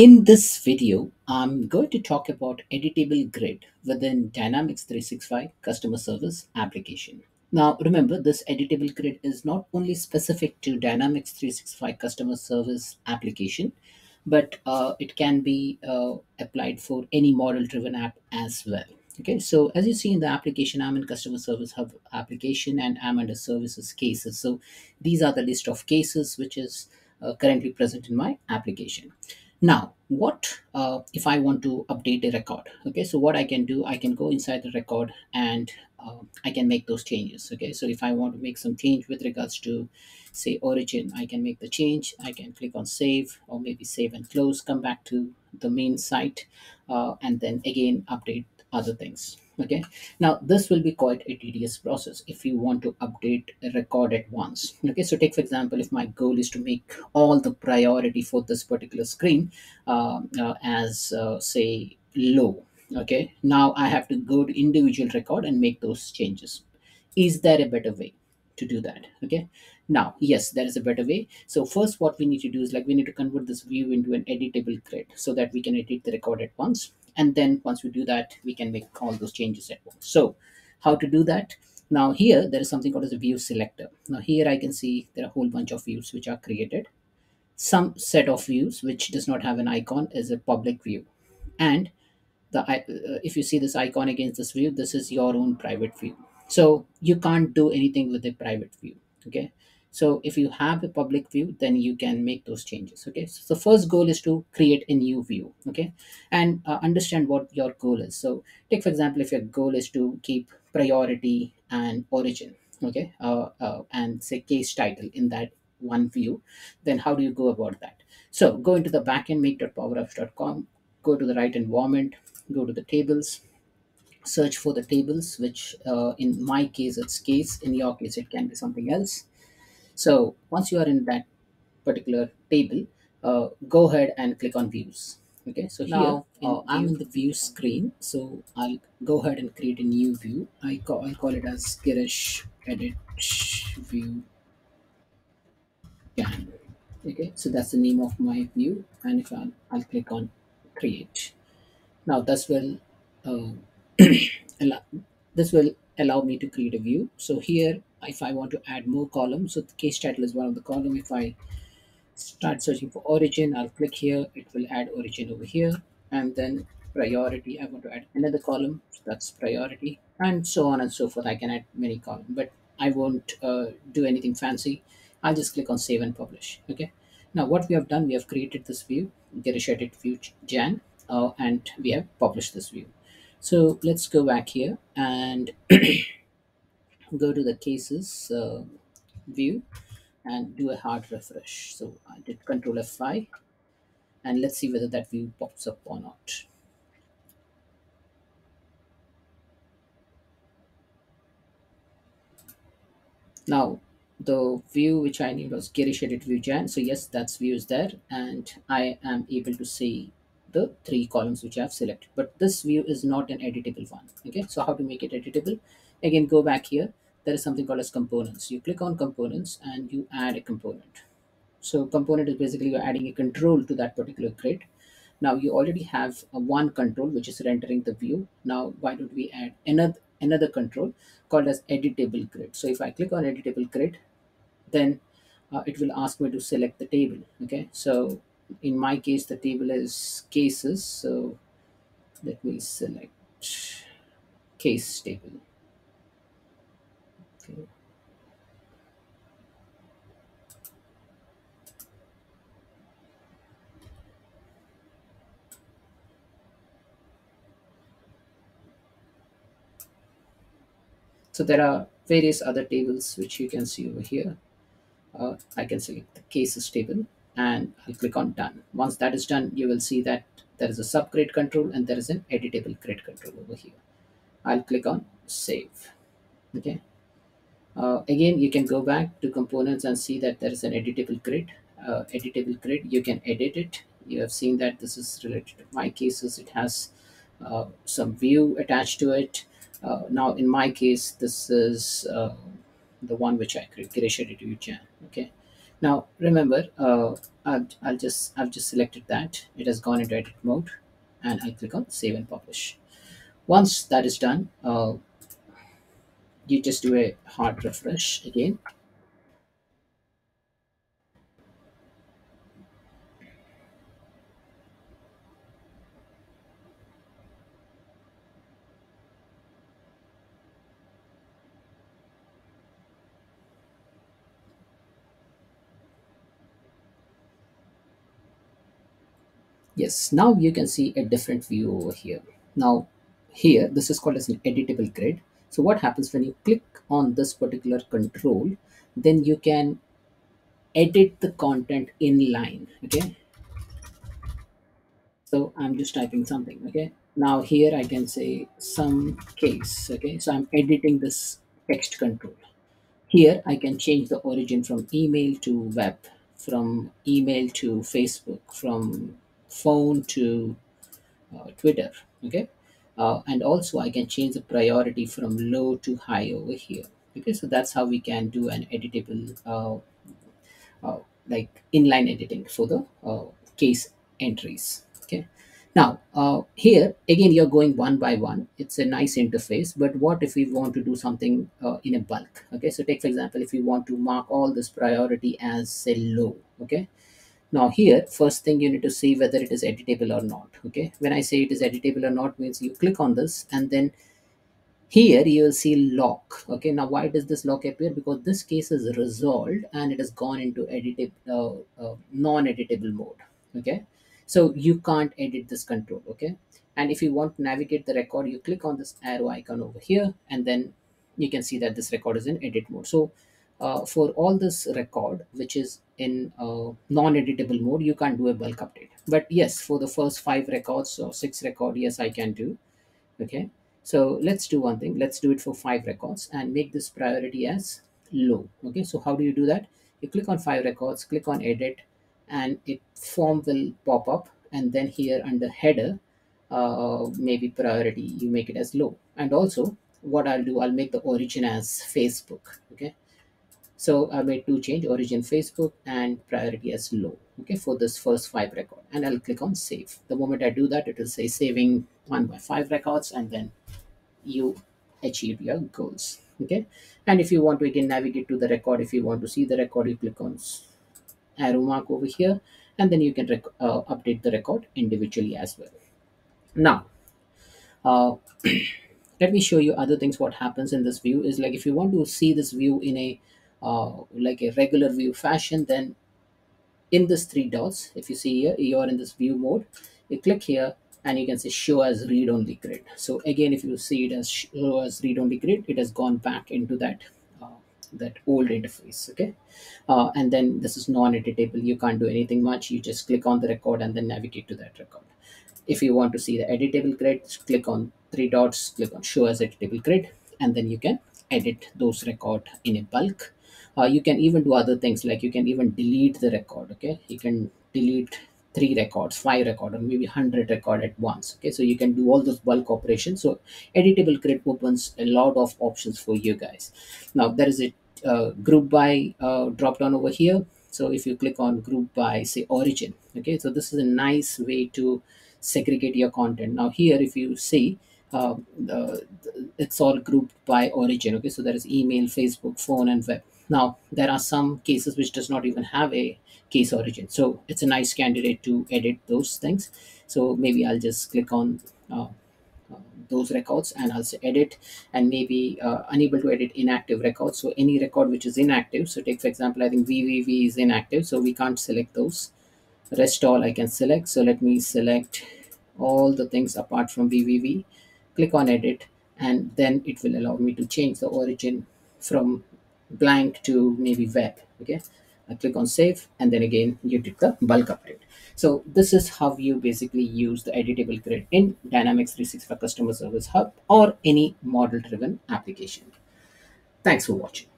In this video, I'm going to talk about editable grid within Dynamics 365 customer service application. Now, remember, this editable grid is not only specific to Dynamics 365 customer service application, but uh, it can be uh, applied for any model driven app as well. Okay, so as you see in the application, I'm in customer service hub application and I'm under services cases. So these are the list of cases which is uh, currently present in my application. Now, what uh, if I want to update a record? Okay, so what I can do, I can go inside the record and uh, I can make those changes. Okay, so if I want to make some change with regards to say origin, I can make the change. I can click on save or maybe save and close, come back to the main site, uh, and then again update other things. Okay, now this will be quite a tedious process if you want to update a record at once. Okay, so take for example, if my goal is to make all the priority for this particular screen uh, uh, as uh, say low. Okay, now I have to go to individual record and make those changes. Is there a better way to do that? Okay, now yes, there is a better way. So first, what we need to do is like we need to convert this view into an editable grid so that we can edit the record at once and then once we do that we can make all those changes at once. So how to do that? Now here there is something called as a view selector. Now here i can see there are a whole bunch of views which are created. Some set of views which does not have an icon is a public view. And the uh, if you see this icon against this view this is your own private view. So you can't do anything with a private view okay so if you have a public view then you can make those changes okay? So the first goal is to create a new view okay? And uh, understand what your goal is. So take for example if your goal is to keep priority and origin okay? Uh, uh, and say case title in that one view then how do you go about that? So go into the backend make.powerapps.com go to the right environment go to the tables search for the tables which uh, in my case it's case in your case it can be something else so once you are in that particular table uh, go ahead and click on views. Okay so here Now, uh, i'm in the view screen. So i'll go ahead and create a new view. I call, I'll call it as girish edit view. Can okay so that's the name of my view. And if i'll, I'll click on create. Now this will uh, allow, this will allow me to create a view. So here if i want to add more columns so the case title is one of the column. If i start searching for origin i'll click here. It will add origin over here. And then priority i want to add another column. So that's priority and so on and so forth. I can add many columns but i won't uh, do anything fancy. I'll just click on save and publish okay? Now what we have done we have created this view get a shaded view jan uh, and we have published this view. So let's go back here and go to the cases uh, view and do a hard refresh. So I did Control F5 and let's see whether that view pops up or not. Now the view which I need was Gary shaded view Jan. So yes, that's view is there and I am able to see the three columns which I have selected. But this view is not an editable one. Okay, so how to make it editable? Again, go back here. There is something called as components. You click on components and you add a component. So component is basically you're adding a control to that particular grid. Now you already have one control which is rendering the view. Now why don't we add another another control called as editable grid. So if I click on editable grid, then uh, it will ask me to select the table. Okay, so in my case the table is cases. So let me select case table. Okay. So there are various other tables which you can see over here. uh, I can select the cases table and I'll click on done. Once that is done, you will see that there is a subgrid control and there is an editable grid control over here. I'll click on save. Okay. Uh, again, you can go back to components and see that there is an editable grid. Uh, editable grid, you can edit it. You have seen that this is related to my cases. It has uh, some view attached to it. Uh, now, in my case, this is uh, the one which I cre- created it with Jan. Okay Now remember, uh, I'll, I'll just I've just selected that it has gone into edit mode, and I click on save and publish. Once that is done, uh, you just do a hard refresh again. Yes, now you can see a different view over here. Now here, this is called as an editable grid. So what happens when you click on this particular control, then you can edit the content in line. Okay. So I'm just typing something. Okay. Now here I can say some case. Okay. So I'm editing this text control. Here I can change the origin from email to web, from email to Facebook, from phone to uh, Twitter. Okay, uh, and also I can change the priority from low to high over here. Okay, so that's how we can do an editable, uh, uh, like inline editing for the uh, case entries. Okay, now uh, here again you're going one by one. It's a nice interface, but what if we want to do something uh, in a bulk? Okay, so take for example if you want to mark all this priority as say low. Okay, now here, first thing you need to see whether it is editable or not. Okay. When I say it is editable or not means you click on this and then here you will see lock. Okay. Now why does this lock appear? Because this case is resolved and it has gone into editable, uh, uh, non-editable mode. Okay. So you can't edit this control. Okay. And if you want to navigate the record, you click on this arrow icon over here and then you can see that this record is in edit mode. So uh, for all this record which is in uh, non-editable mode you can't do a bulk update. But yes for the first five records or six record yes i can do. Okay? So let's do one thing. Let's do it for five records and make this priority as low. Okay? So how do you do that? You click on five records click on edit and it form will pop up. And then here under header uh, maybe priority you make it as low. And also what i'll do i'll make the origin as facebook. Okay so I made two change origin Facebook and priority as low. Okay, for this first five record, and I'll click on save. The moment I do that, it will say saving one by five records, and then you achieve your goals. Okay, and if you want to again navigate to the record, if you want to see the record, you click on arrow mark over here, and then you can uh, update the record individually as well. Now, uh, let me show you other things what happens in this view is like if you want to see this view in a uh, like a regular view fashion then in this three dots if you see here you're in this view mode. You click here and you can say show as read only grid. So again if you see it as show as read only grid it has gone back into that uh, that old interface okay? Uh, and then this is non-editable. You can't do anything much. You just click on the record and then navigate to that record. If you want to see the editable grid, click on three dots, click on show as editable grid, and then you can edit those record in a bulk. Uh, you can even do other things like you can even delete the record. Okay, you can delete three records, five record, or maybe hundred record at once. Okay, so you can do all those bulk operations. So editable grid opens a lot of options for you guys. Now there is a uh, group by uh, drop down over here. So if you click on group by say origin, okay, so this is a nice way to segregate your content. Now here, if you see, uh, the, it's all grouped by origin. Okay, so there is email, Facebook, phone, and web. Now there are some cases which does not even have a case origin, so it's a nice candidate to edit those things. So maybe I'll just click on. Uh, uh, those records and I'll say edit and maybe uh, unable to edit inactive records. So any record which is inactive. So take for example, I think VVV is inactive, so we can't select those rest all I can select. So let me select all the things apart from VVV, click on edit, and then it will allow me to change the origin from blank to maybe web. Okay. I click on save and then again you did the bulk update. So this is how you basically use the editable grid in Dynamics 365 Customer Service Hub or any model driven application. Thanks for watching.